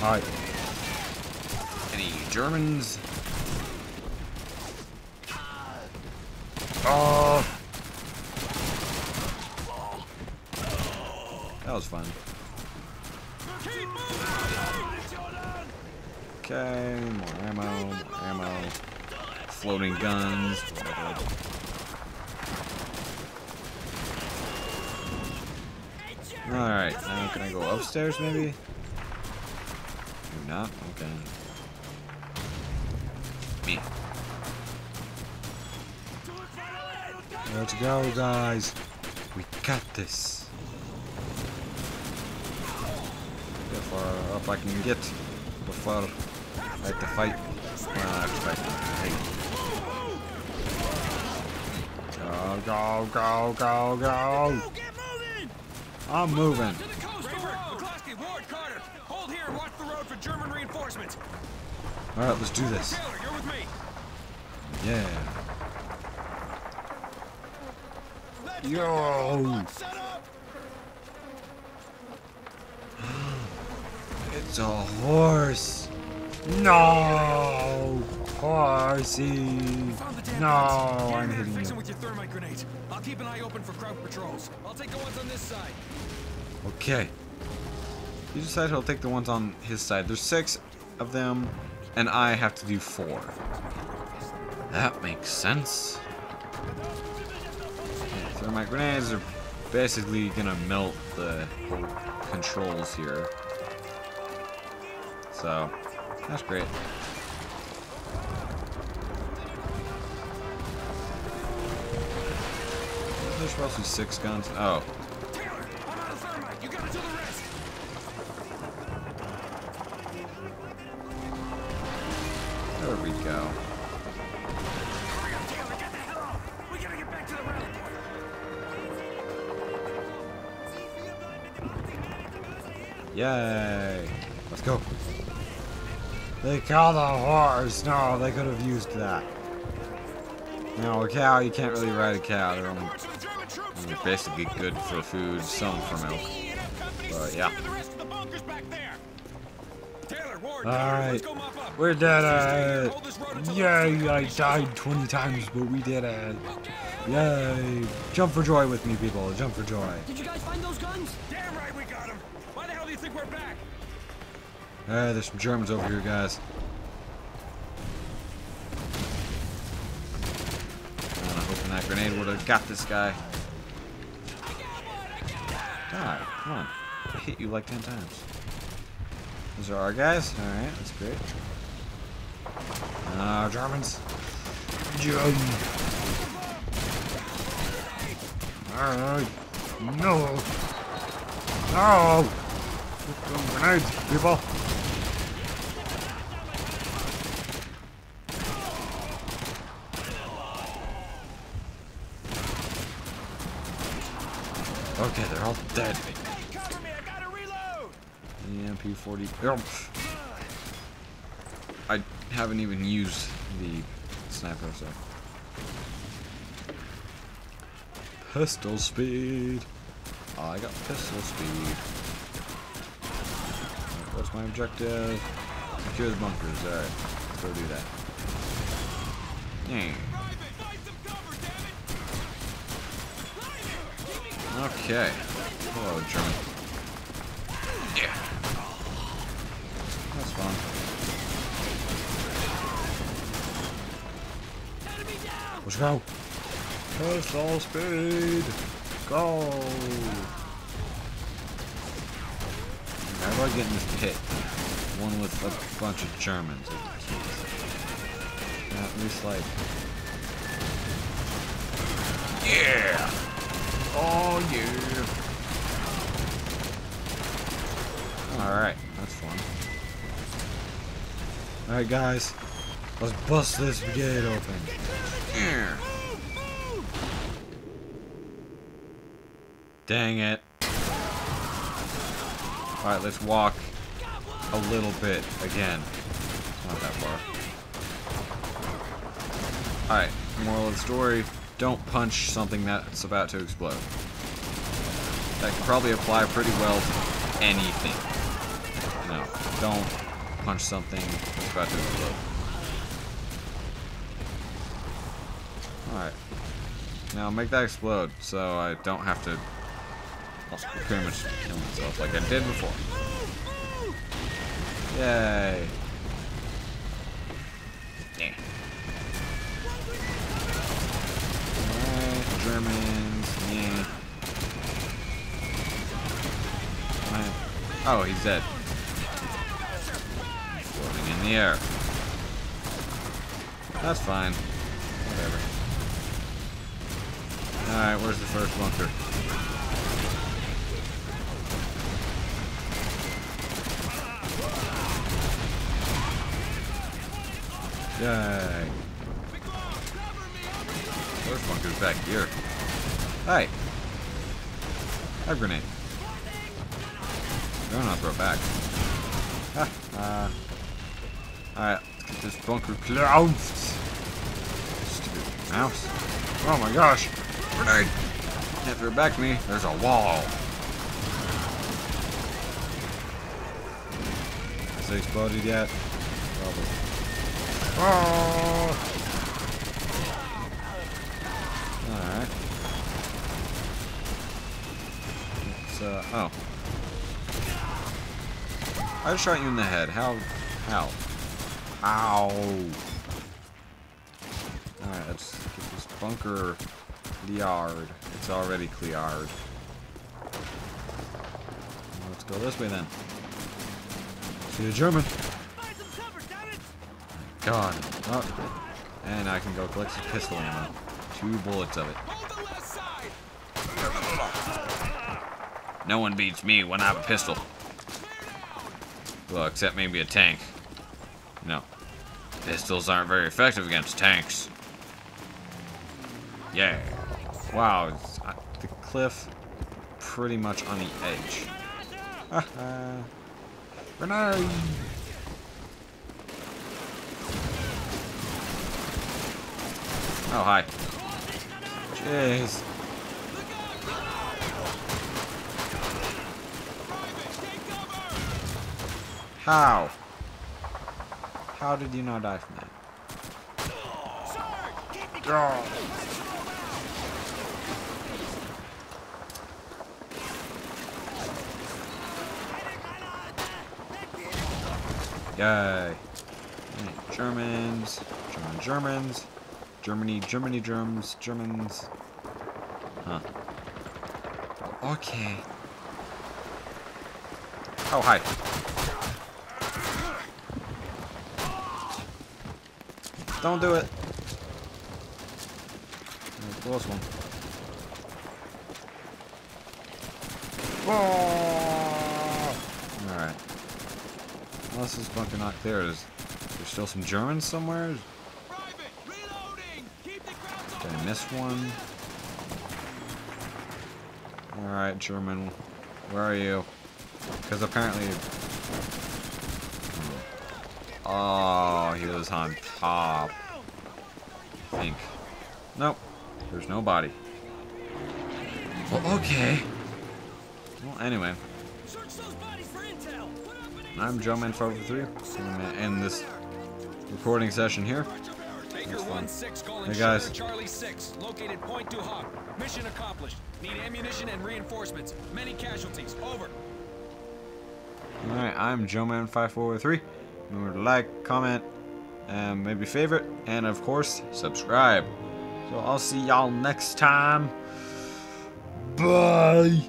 Alright. Any Germans? Oh! That was fun. Okay, more ammo, more ammo. Floating guns. Alright, now can I go upstairs maybe? Not? Okay. Me. Let's go, guys. We got this. How far up I can get before I have to fight. To fight. Go, go, go, go, go! I'm moving. Reinforcements. Alright, let's do this. Taylor, you're with me. Yeah. Yo! It's a horse. No! Horsey! No. I'm in there and hitting you. with your thermite grenades. I'll keep an eye open for Kraut patrols. I'll take the ones on this side. Okay. He decided he'll take the ones on his side. There's six of them, and I have to do four. That makes sense. Yeah, my grenades are basically gonna melt the controls here. So, that's great. There's supposed to be six guns. Oh, the we point. Yay! Let's go. They killed the horse. No, they could have used that. No, a cow, you can't really ride a cow. They're only they're basically good for food, some for milk. But yeah. Up. We're dead Stay here, at hold this road until the Yay, I died 20 times, but we did it. Yay. Jump for joy with me, people. Jump for joy. Did you guys find those guns? Damn right we got them. Why the hell do you think we're back? Hey, there's some Germans over here, guys. Uh, I'm hoping that grenade would have got this guy. Die. Come on. I hit you like 10 times. Those are our guys. Alright, that's great. Uh, Germans. German. Alright. No. No. Grenades, people. Okay, they're all dead. Hey, cover me. I gotta reload. The MP40. Oh. I haven't even used the sniper, so. Pistol speed. I got pistol speed. What's my objective? Secure the bunkers. Alright, let's go do that. Okay. Hello, German. Yeah. Fun. Let's go. Pistol speed. Go. How do I get in this pit? One with a bunch of Germans. At least like. Yeah. Oh yeah. Alright, that's fun. Alright guys. Let's bust this gate open. Dang it. Alright, let's walk a little bit again. Not that far. Alright, moral of the story, don't punch something that's about to explode. That can probably apply pretty well to anything. No. don't punch something that's about to explode. Alright. Now make that explode so I don't have to pretty much kill myself like I did before. Yay. Germans, yeah. Oh, he's dead. The air. That's fine. Whatever. Alright, where's the first bunker? Yay. First bunker's back here. Hey. Have grenade. Don't not throw back. Ah, uh, Alright, let's get this bunker closed. Stupid mouse. Oh my gosh. Grenade. Throw it back me. There's a wall. Has it exploded yet? Probably. Oh! Alright. It's, uh, oh. I shot you in the head. How? How? Ow! Alright, let's get this bunker cleared. It's already cleared. Let's go this way then. See the German. God. Oh. And I can go collect some pistol ammo. Two bullets of it. No one beats me when I have a pistol. Well, except maybe a tank. No. Pistols aren't very effective against tanks. Yeah. Wow, uh, the cliff pretty much on the edge. Haha. Oh, hi. Jeez. How? How did you not die from that? Yay. Hey, Germans, German Germans, Germany, Germany Germs, Germans. Huh. Okay. Oh, hi. Don't do it. Oh, Close one. Whoa! Alright. Unless this bunker not clear, is there still some Germans somewhere? Private, reloading! Keep the crowds Did I miss one? Alright, German. Where are you? Because apparently... Oh, he was on top. I think. Nope. There's no body. Well, okay. Well, anyway. Search those bodies for intel! What happened to I'm Joe Man 403. I'm gonna end this recording session here. Taker That's fine. 1-6 calling Hey, guys. Charlie 6, located Pointe du Hoc. Mission accomplished. Need ammunition and reinforcements. Many casualties. Over. Alright, I'm Joe Man 543. Remember to like, comment, and maybe favorite, and of course, subscribe. So I'll see y'all next time. Bye.